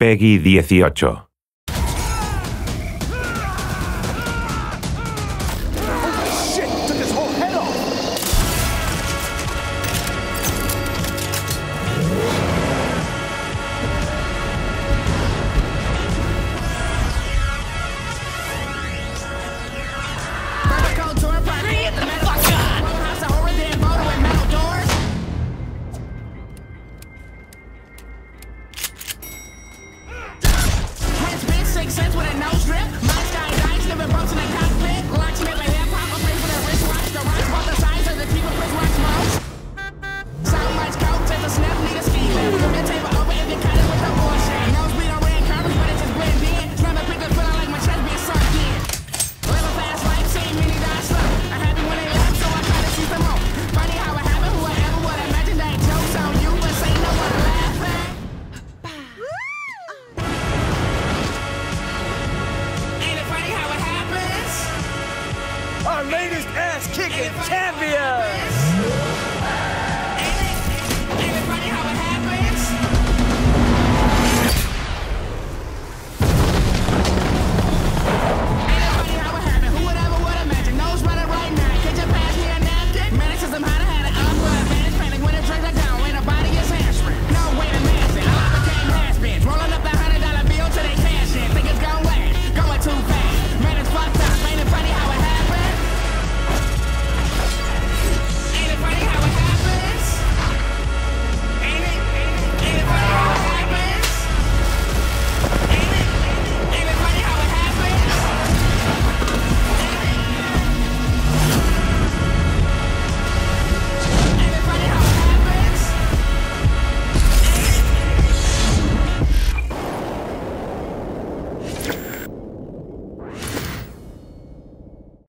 Peggy 18. Our latest ass kicking champion.